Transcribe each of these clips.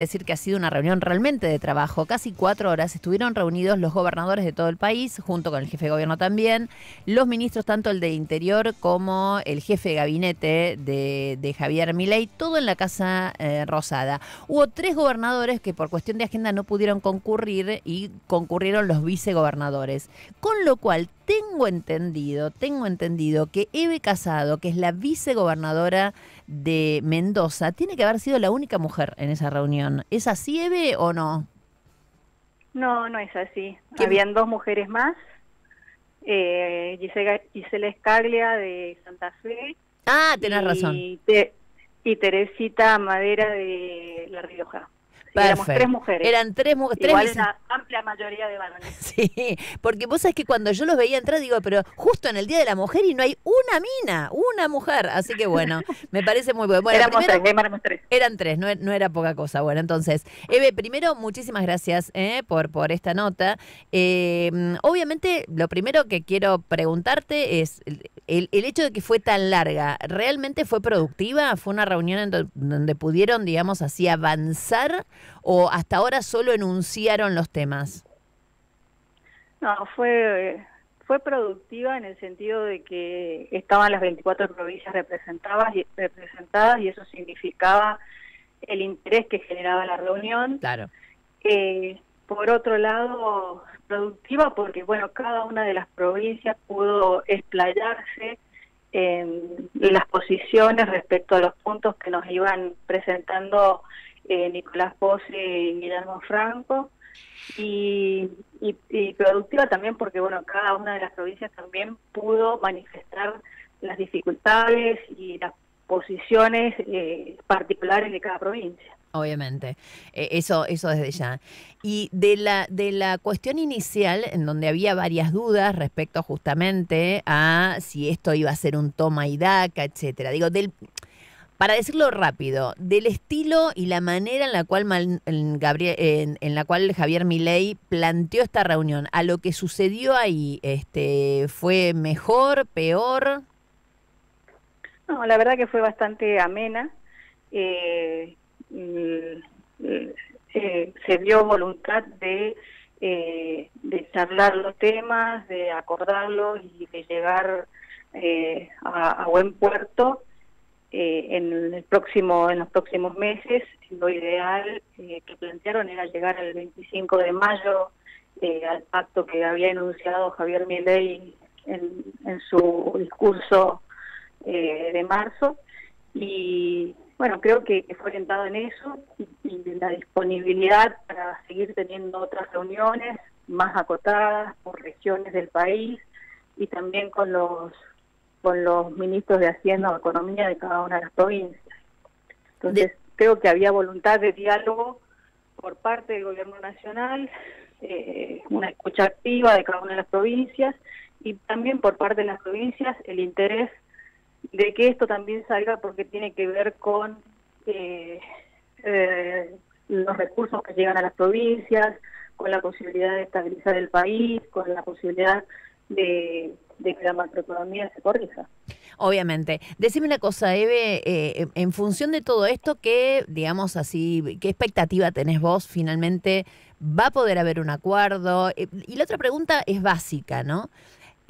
decir que ha sido una reunión realmente de trabajo. Casi cuatro horas estuvieron reunidos los gobernadores de todo el país, junto con el jefe de gobierno también, los ministros, tanto el de Interior como el jefe de gabinete de, Javier Milei, todo en la Casa eh, Rosada. Hubo tres gobernadores que por cuestión de agenda no pudieron concurrir y concurrieron los vicegobernadores. Con lo cual tengo entendido, tengo entendido que Eve Casado, que es la vicegobernadora de Mendoza, tiene que haber sido la única mujer en esa reunión. ¿Es así, Eve, o no? No, no es así. Habían dos mujeres más, eh, Gisela, Gisela Escaglia de Santa Fe. Ah, tenés razón. y Teresita Madera de La Rioja. Éramos tres mujeres. Eran tres mujeres. Igual una amplia mayoría de varones. Sí, porque vos sabés que cuando yo los veía entrar, digo, pero justo en el Día de la Mujer y no hay una mina, una mujer. Así que bueno, me parece muy bueno. bueno éramos, tres, éramos tres. Eran tres, no, era poca cosa. Bueno, entonces, Eve, primero, muchísimas gracias eh, por, por esta nota. Eh, obviamente, lo primero que quiero preguntarte es el, el, hecho de que fue tan larga, ¿realmente fue productiva? ¿Fue una reunión en donde pudieron, digamos así, avanzar o hasta ahora solo enunciaron los temas? No, fue, fue productiva en el sentido de que estaban las 24 provincias representadas y, representadas y eso significaba el interés que generaba la reunión. Claro. Eh, por otro lado, productiva porque, bueno, cada una de las provincias pudo explayarse en las posiciones respecto a los puntos que nos iban presentando eh, Nicolás Pose y Guillermo Franco. Y, y, productiva también porque, bueno, cada una de las provincias también pudo manifestar las dificultades y las posiciones eh, particulares de cada provincia. Obviamente, eh, eso, eso desde ya. Y de la, de la cuestión inicial, en donde había varias dudas respecto justamente a si esto iba a ser un toma y daca, etcétera. Digo, del, para decirlo rápido, del estilo y la manera en la cual Gabriel, en, la cual Javier Milei planteó esta reunión, a lo que sucedió ahí, este, fue mejor, peor. No, la verdad que fue bastante amena. Eh, Mm, eh, se dio voluntad de, eh, de charlar los temas, de acordarlos y de llegar eh, a, buen puerto en el próximo en los próximos meses. Lo ideal que plantearon era llegar el 25 de mayo al pacto que había enunciado Javier Milei en, en su discurso de marzo y bueno, creo que, fue orientado en eso y, la disponibilidad para seguir teniendo otras reuniones más acotadas por regiones del país y también con los con los ministros de Hacienda o Economía de cada una de las provincias. Entonces, creo que había voluntad de diálogo por parte del gobierno nacional, eh, una escucha activa de cada una de las provincias y también por parte de las provincias el interés de que esto también salga porque tiene que ver con eh, eh, los recursos que llegan a las provincias, con la posibilidad de estabilizar el país, con la posibilidad de, que la macroeconomía se corrija. Obviamente. Decime una cosa, Eve, eh, en función de todo esto, ¿qué, digamos así, qué expectativa tenés vos finalmente? ¿Va a poder haber un acuerdo? y la otra pregunta es básica, ¿no?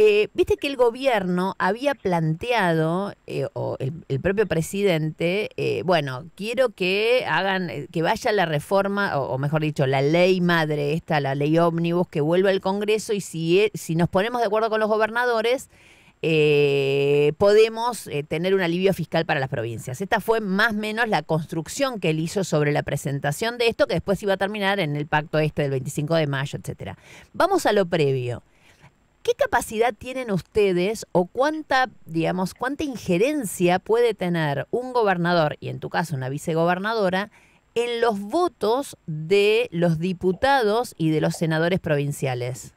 Eh, viste que el gobierno había planteado, eh, o el, propio presidente, eh, bueno, quiero que hagan, que vaya la reforma, o, mejor dicho, la ley madre, esta, la ley ómnibus, que vuelva al Congreso y si, si nos ponemos de acuerdo con los gobernadores, podemos tener un alivio fiscal para las provincias. Esta fue más o menos la construcción que él hizo sobre la presentación de esto, que después iba a terminar en el pacto este del 25 de mayo, etcétera. Vamos a lo previo. ¿Qué capacidad tienen ustedes o cuánta, digamos, cuánta injerencia puede tener un gobernador y en tu caso una vicegobernadora en los votos de los diputados y de los senadores provinciales?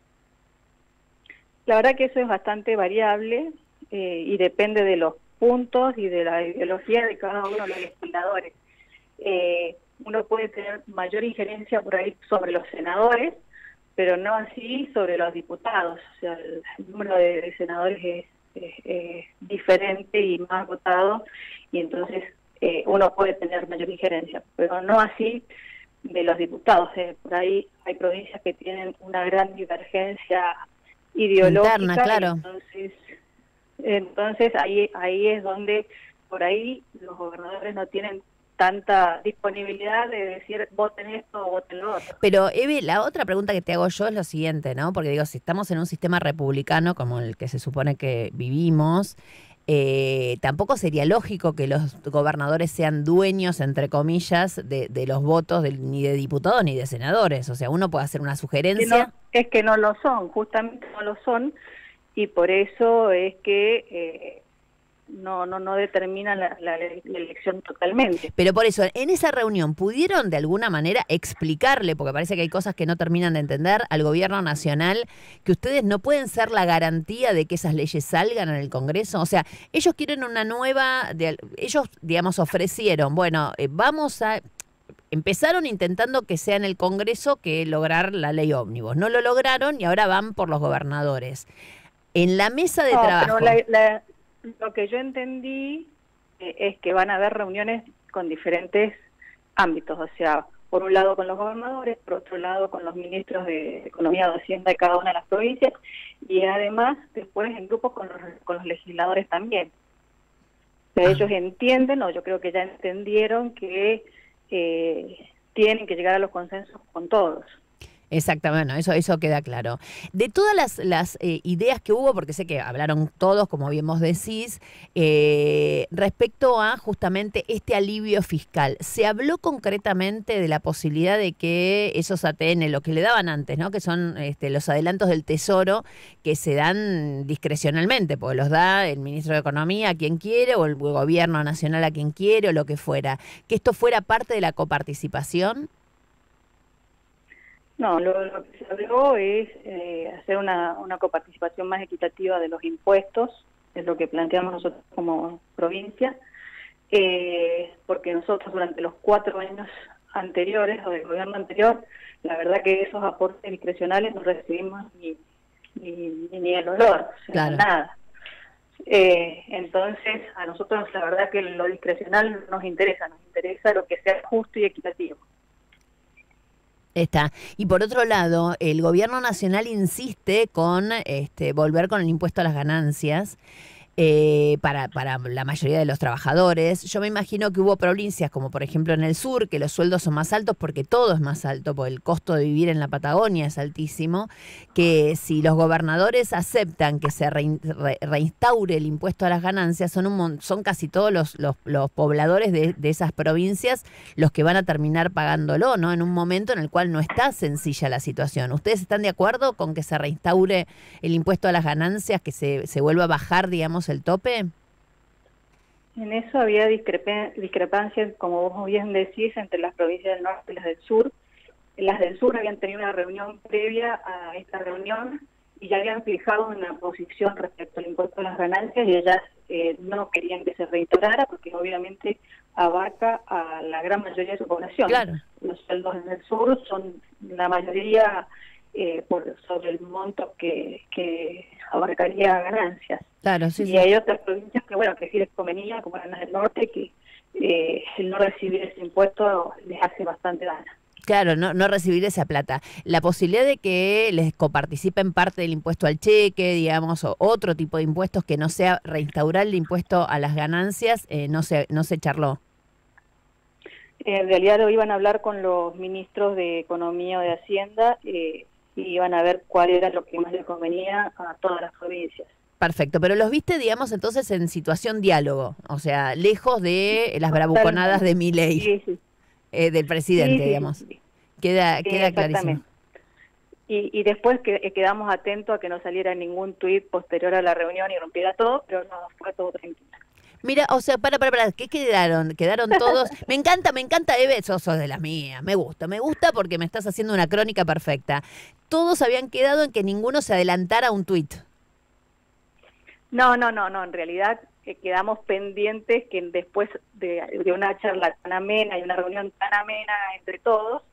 La verdad que eso es bastante variable eh, y depende de los puntos y de la ideología de cada uno de los legisladores. Eh, uno puede tener mayor injerencia por ahí sobre los senadores, pero no así sobre los diputados. O sea, el, número de, senadores es, diferente y más votado y entonces eh, uno puede tener mayor injerencia, pero no así de los diputados. Eh, por ahí hay provincias que tienen una gran divergencia ideológica. Interna, claro. Entonces, entonces ahí, ahí es donde por ahí los gobernadores no tienen tanta disponibilidad de decir voten esto o voten lo otro. Pero Eve, la otra pregunta que te hago yo es lo siguiente, ¿no? Porque digo, si estamos en un sistema republicano como el que se supone que vivimos, eh, tampoco sería lógico que los gobernadores sean dueños, entre comillas, de, los votos ni de diputados ni de senadores. O sea, uno puede hacer una sugerencia. es que no lo son, justamente no lo son, y por eso es que eh, no, no, no determina la, elección totalmente. Pero por eso, en esa reunión, ¿pudieron de alguna manera explicarle, porque parece que hay cosas que no terminan de entender, al gobierno nacional, que ustedes no pueden ser la garantía de que esas leyes salgan en el Congreso? O sea, ellos quieren una nueva, de, ellos, digamos, ofrecieron, bueno, eh, vamos a... Empezaron intentando que sea en el Congreso que lograr la ley ómnibus. No lo lograron y ahora van por los gobernadores. En la mesa de trabajo. Lo que yo entendí eh, es que van a haber reuniones con diferentes ámbitos, o sea, por un lado con los gobernadores, por otro lado con los ministros de Economía o Hacienda de cada una de las provincias y además después en grupos con los, con los legisladores también. Ah. ellos entienden, o yo creo que ya entendieron que eh, tienen que llegar a los consensos con todos. Exactamente, eso, eso queda claro. De todas las, las eh, ideas que hubo, porque sé que hablaron todos, como bien vos decís, eh, respecto a justamente este alivio fiscal, ¿se habló concretamente de la posibilidad de que esos ATN, lo que le daban antes, ¿no? que son este, los adelantos del Tesoro, que se dan discrecionalmente, porque los da el ministro de Economía a quien quiere, o el gobierno nacional a quien quiere, o lo que fuera, que esto fuera parte de la coparticipación? No, lo, que se habló es eh, hacer una, una coparticipación más equitativa de los impuestos, es lo que planteamos nosotros como provincia, eh, porque nosotros durante los cuatro años anteriores o del gobierno anterior, la verdad que esos aportes discrecionales no recibimos ni, ni, el olor, nada. Eh, entonces, a nosotros la verdad que lo discrecional nos interesa, nos interesa lo que sea justo y equitativo. Está. Y por otro lado, el gobierno nacional insiste con este, volver con el impuesto a las ganancias. Eh, para, para la mayoría de los trabajadores. Yo me imagino que hubo provincias como por ejemplo en el sur, que los sueldos son más altos porque todo es más alto, porque el costo de vivir en la Patagonia es altísimo, que si los gobernadores aceptan que se reinstaure el impuesto a las ganancias, son, un, son casi todos los, los, pobladores de, de, esas provincias los que van a terminar pagándolo, ¿no? En un momento en el cual no está sencilla la situación. ¿Ustedes están de acuerdo con que se reinstaure el impuesto a las ganancias, que se, se vuelva a bajar, digamos, el tope? En eso había discrepancias, como vos bien decís, entre las provincias del norte y las del sur. Las del sur habían tenido una reunión previa a esta reunión y ya habían fijado una posición respecto al impuesto a las ganancias y ellas eh, no querían que se reintegrara porque obviamente abarca a la gran mayoría de su población. Los sueldos en el sur son la mayoría eh, por sobre el monto que, que abarcaría ganancias. Claro, y hay otras provincias que, bueno, que sí les convenía, como las del norte, que eh, el no recibir ese impuesto les hace bastante daño. Claro, no, no recibir esa plata. La posibilidad de que les coparticipen parte del impuesto al cheque, digamos, o otro tipo de impuestos que no sea reinstaurar el impuesto a las ganancias, eh, no, se, no se charló. En realidad lo iban a hablar con los ministros de Economía o de Hacienda eh, y iban a ver cuál era lo que más les convenía a todas las provincias. Perfecto, pero los viste, digamos, entonces en situación diálogo, o sea, lejos de las bravuconadas de mi ley, eh, del presidente, digamos. Queda, queda clarísimo. Y, y después que, eh, quedamos atentos a que no saliera ningún tuit posterior a la reunión y rompiera todo, pero no, fue todo tranquilo. Mira, o sea, para, para, para, ¿qué quedaron? Quedaron todos. Me encanta, me encanta, Eve, sos, sos de las mías. Me gusta, me gusta porque me estás haciendo una crónica perfecta. Todos habían quedado en que ninguno se adelantara a un tuit. No, no, no, no. En realidad eh, quedamos pendientes que después de, una charla tan amena y una reunión tan amena entre todos,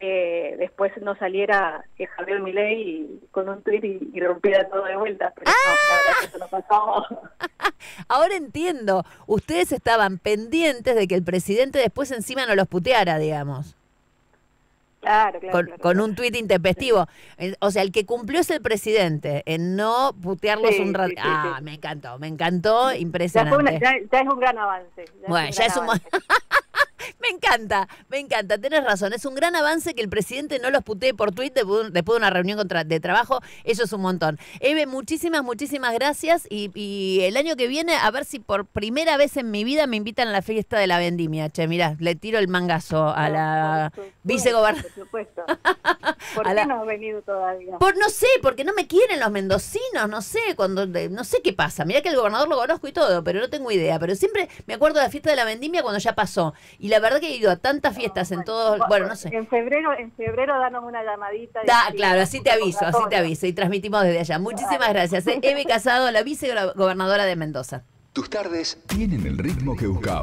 eh, después no saliera Javier Milei y, con un tweet y, rompiera todo de vuelta. Pero ¡Ah! eso no pasó. Ahora entiendo. Ustedes estaban pendientes de que el presidente después encima no los puteara, digamos. Claro, claro, con, claro, con un tuit intempestivo. O sea, el que cumplió es el presidente, en no putearlos Sí, un rato. sí, ah, me encantó, me encantó, Ya, impresionante. una- ya- ya es un gran avance. ya Bueno, ya es un gran. Me encanta, me encanta, tenés razón. Es un gran avance que el presidente no los putee por tweet después de una reunión contra- de trabajo. Eso es un montón. Eve, muchísimas, muchísimas gracias. Y, y el año que viene, a ver si por primera vez en mi vida me invitan a la fiesta de la vendimia. Che, mirá, le tiro el mangazo a la vicegobernadora. Por supuesto. ¿Por qué la- no has venido todavía? Por no sé, porque no me quieren los mendocinos, no sé, cuando no sé qué pasa. Mirá que el gobernador lo conozco y todo, pero no tengo idea. Pero siempre me acuerdo de la fiesta de la vendimia cuando ya pasó. Y la verdad que he ido a tantas fiestas en todos, bueno, no sé. En febrero, en febrero danos una llamadita. y- Da, y- claro, así te aviso, así te aviso y transmitimos desde allá. Muchísimas gracias. eh. Eve Casado, la vicegobernadora de Mendoza. Tus tardes tienen el ritmo que buscaba.